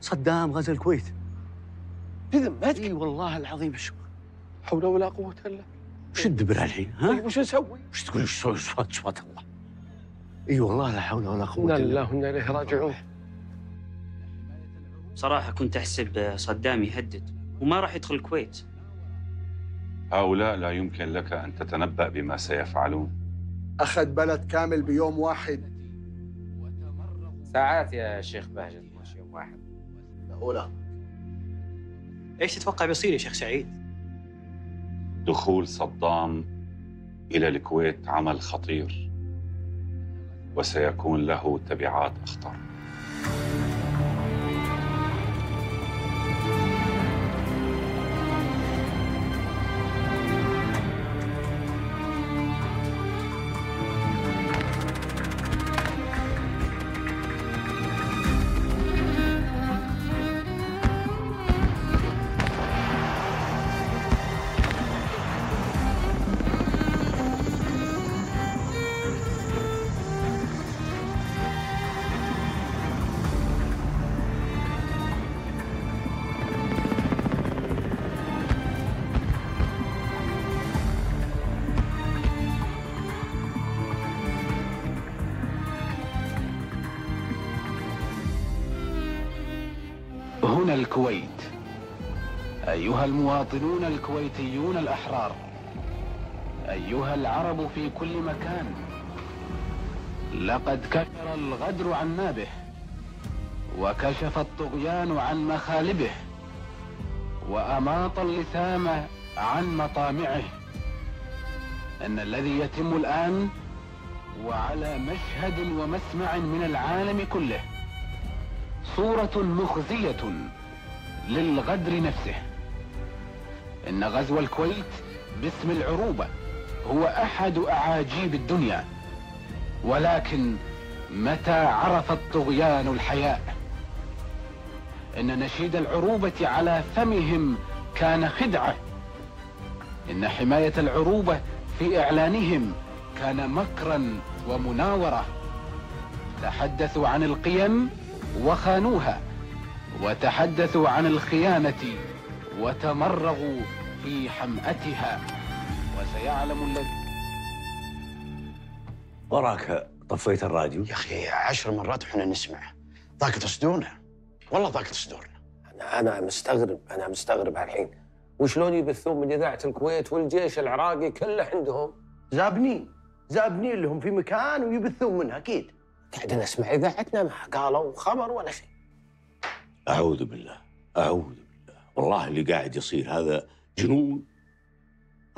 صدام غزا الكويت. بذمتك إي والله العظيم شو حول ولا قوة إلا وش الدبر الحين؟ ها؟ طيب وش نسوي؟ وش تقول؟ وش تسوي؟ صفات صفات الله. إي والله لا حول ولا إنا إلا لله وإنا إليه راجعون. صراحة كنت أحسب صدام يهدد وما راح يدخل الكويت. هؤلاء لا يمكن لك أن تتنبأ بما سيفعلون. أخذ بلد كامل بيوم واحد. ساعات يا شيخ بهجت مش يوم واحد. أولى إيش تتوقع بيصير يا شيخ سعيد؟ دخول صدام إلى الكويت عمل خطير وسيكون له تبعات أخطر الكويت. أيها المواطنون الكويتيون الأحرار أيها العرب في كل مكان لقد كشر الغدر عن نابه وكشف الطغيان عن مخالبه وأماط اللثام عن مطامعه. أن الذي يتم الآن وعلى مشهد ومسمع من العالم كله صورة مخزية للغدر نفسه. إن غزو الكويت باسم العروبة هو أحد أعاجيب الدنيا ولكن متى عرف الطغيان الحياء؟ إن نشيد العروبة على فمهم كان خدعة. إن حماية العروبة في إعلانهم كان مكرا ومناورة. تحدثوا عن القيم وخانوها. وتحدثوا عن الخيانة وتمرغوا في حمأتها. وسيعلم الذي وراك طفيت الراديو. يا أخي عشر مرات إحنا نسمع. ضاقت صدورنا. والله ضاقت صدورنا. أنا أنا مستغرب أنا مستغرب الحين وشلون يبثون من اذاعه الكويت والجيش العراقي كله عندهم؟ زابنين زابنين لهم في مكان ويبثون منها أكيد. قاعد نسمع إذاعتنا ما قالوا خبر ولا شيء. أعوذ بالله أعوذ بالله. والله اللي قاعد يصير هذا جنون.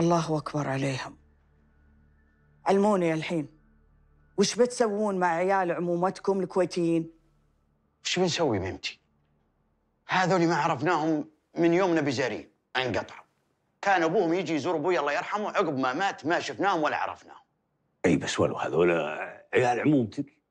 الله أكبر عليهم. علموني الحين وش بتسوون مع عيال عمومتكم الكويتيين؟ وش بنسوي بنتي؟ هذول ما عرفناهم من يوم نبي زارين انقطع. كان أبوهم يجي يزور أبوي الله يرحمه عقب ما مات ما شفناهم ولا عرفناهم. أي بس ولو هذول عيال عمومتك.